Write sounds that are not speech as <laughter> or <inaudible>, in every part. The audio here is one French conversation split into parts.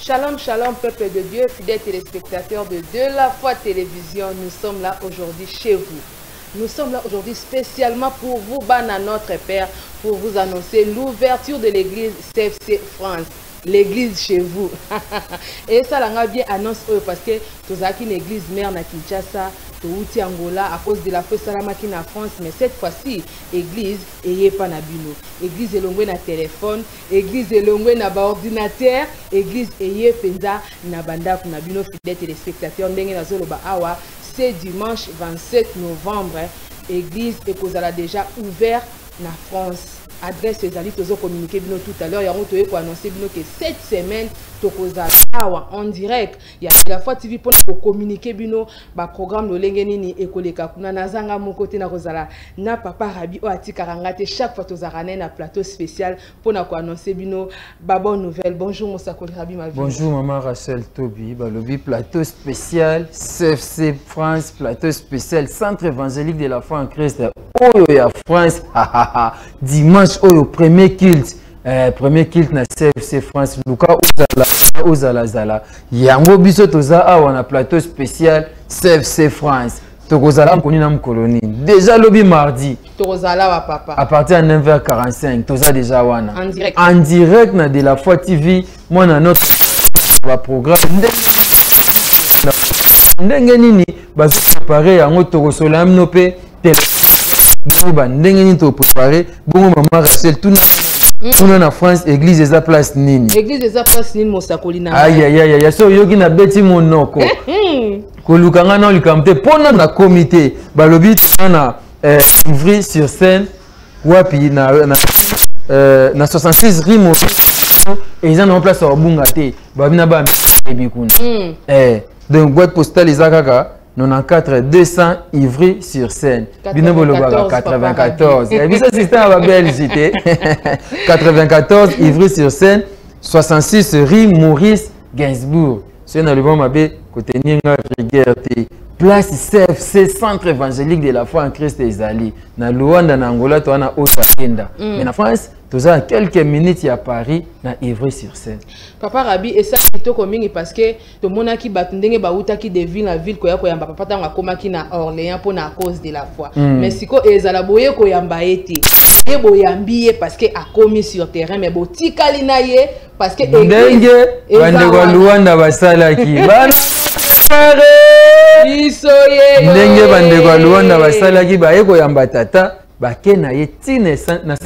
Shalom, shalom, peuple de Dieu, fidèles téléspectateurs de De la Foi Télévision. Nous sommes là aujourd'hui chez vous. Nous sommes là aujourd'hui spécialement pour vous, Bana notre Père, pour vous annoncer l'ouverture de l'église CFC France. L'église chez vous. <laughs> Et ça, là, on a bien annonce parce que avons une église mère na Kinshasa, touti Angola à cause de la feu salamaki na France, mais cette fois-ci, église eye pas na bino. Église elongwe na téléphone, église elongwe na ba ordinateur, église eye penza na bandako na bino fidèles téléspectateurs ndenge nazoloba awa c'est dimanche 27 novembre église ekozala déjà ouvert na France adresse ezali tozocommuniquer bino tout à l'heure. Yango toye koannonce bino ke cette semaine tokozala awa en direct. Ya fois tv mpona kocommuniquer bino. Baprogramme lolenge nini ekoleka kuna nazanga moko te na kozala na papa rabi oyo atikaka nga te chaque fois tozalaka naye na plateau spécial mpona koannonce bino. Babonne nouvelle bonjour mosakoli rabi ma vie. Bonjour maman Rachel Tobi, balobi plateau spécial CFC France, plateau spécial Centre évangélique de la foi en Christ oyo ya France dimanche oyo premier culte eh, premier culte na CFC France. Luka ozala ozala zala. Yango biso toza awa na plateau spécial CFC France. Tokozala mokoni na mokolo nini déjà lobi mardi. Tokozala awa papa. À partir de 9h45 toza déjà wana. En direct. en direct na de la foi tv mwana notre baprogramme ndenge nini? Bazoprépare yango tokosola bino mpe bongo bandenge nini toprépare bongo mama rachel tuna tuna na france église eza place nini? Église eza place nini mosakoli na ngai? ayayayaya so oyoki nabeti monoko Hmm. koluka nga na likambo te mpona nakomi te balobi toza na eh, ivry sur scène wapi na, na, eh, na 66 rimo eza na place ya kobunga te babi na bayebi kuna Hmm. eh, donc boîte postale eza kaka 94 200 ivry sur scène. Bino bolobaka 94 Eh, biso système ya babelge te 94 ivry sur scène 66 rue maurice gainsbourg. Soki nalobi mabe kotenir nga rigueur te place cfc centre évangélique de la foi en christ ezali na luanda na angola to wana oyo akenda mais na france toza quelques minutes ya paris na ivry sur scène. Papa rabi esali kitoko mingi parce que tomonaki bato ndenge bautaki de ville na ville koya koyamba papa ntango akomaki na orléans mpona cause de la foi. Mm. mais sikoyo ezala boye koyamba ye te ye boyambi ye parce que akomi sur terrain mais botikali na ye parce que ndenge bandeko ya luanda basalaki. <laughs> Bana ndenge bandeko ya luanda basalaki baye koyamba tata bake na ye esa- na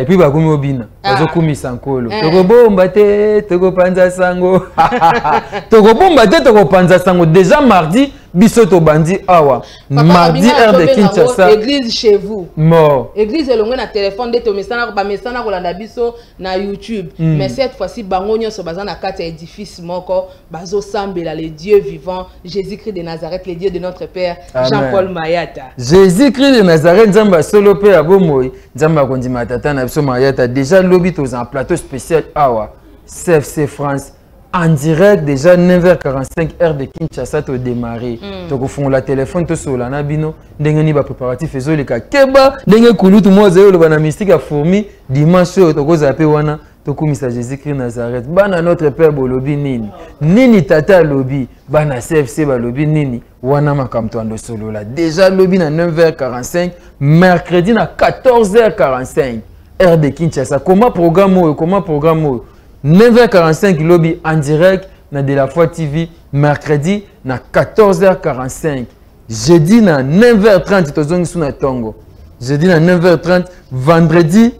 epuis bakomi obina bazokumisa nkolo. Eh. tokobomba te tokopanza sango. <laughs> Tokobomba te tokopanza sango. Déjà mardi biso tobandi awa. Mardi heure de kinshasa. église chez vous. Mort. Église elongwe na telefone nde tomesana bamesana kolanda biso na youtube. Mm. mais cette fois-ci bango nyonso baza na kati ya édifice moko. Bazosambela le dieu vivant jésus-christ de nazareth le dieu de notre père jean-paul mayata. Jésus christ de nazareth nzambe asolo mpe ya bomoi. Nzambe akondima tata na biso mayata. Déjà lobi toza na plateau spécial awa. Cfc france en direct déjà 9h45 heure de kinshasa todémarre Mm. tokofungola telefone tosolola na bino ndenge nini bapréparatif ezoleka keba. Ndenge kulutu mo ozali oloba na mystique ya fourmi. Dimanche oyo tokozala mpe wana. Tokumisa jésus christ nazareth. Bana notre père bolobi nini. Nini tata alobi bana cfc balobi nini. Wana makambo toandosolola déjà lobi na 9h45 mercredi na 14h45 heure de kinshasa. Koma programme koma programme 9h45 lobi en direct na de la foi tv mercredi na 14h45 jeudi na 9h30 tozongi su na ntongo jeudi na 9h30 vendredi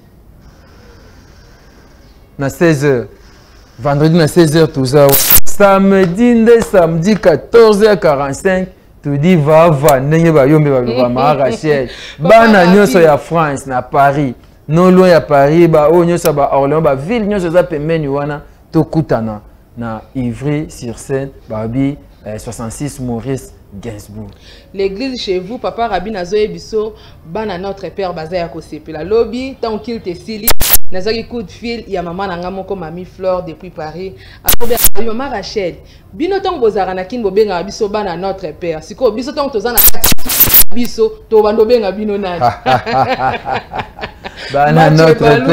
na 16h vendredi na 16h toza samedi nde samedi 14h45 todi vava ndenge bayombi baloba maa rachel. Bana nyonso ya france na paris no loin ya paris baoyo nyonso ya baorléans baville nyonso eza pembeni wana tokutana na ivry sur scène babi eh, 66 maurice gainsbourg. L'église chez vous papa rabi nazoyebi biso bana notre père baza ya kosepela. Lobi ntango kilte esili nazwaki coup de fil ya mama na nga moko mami flore depuis paris. Alobi mama rachel bino ntango bozalaka na kini bobengaka biso bana notre père. Sikoyo biso ntango toza na kati biso tobanda obenga bino nani <laughs> bana notre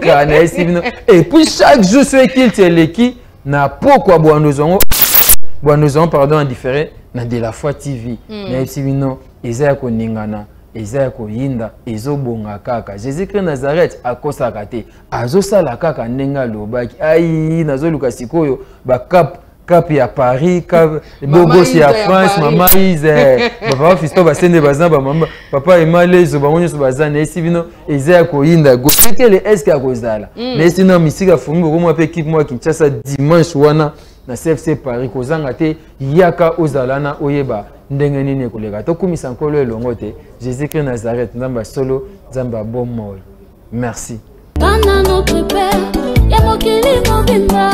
père nayesi bino et puis chaque jour so ekilte eleki na pokwa bwandozo yango bwandozo yango pardon en différé na de la foi tv nayebisi bino eza ya koningana eza ya koyinda ezobonga kaka. Jésus christ nazareth akosaka te. Azosala kaka ndenge alobaki. Ai nazoluka sikoyo bakape kape ya paris bobosi ya france mama ise bapapa <laughs> fisto basende baza bamama papa emalezo bango nyonso baza nayesi bino eza ya koyinda gosekele eske akozala nayesi bino misika fumi bokomwa mpe ekipe moko ya kinshasa dimanche wana na cfc paris kozanga te yaka ozala na oyeba. Ndenge nini ekoleka? Tokumisa nkolo elongo te jésus christ nazareth nzambe asolo nzambe abomoi merci. Bana notre père ya mokili mobimba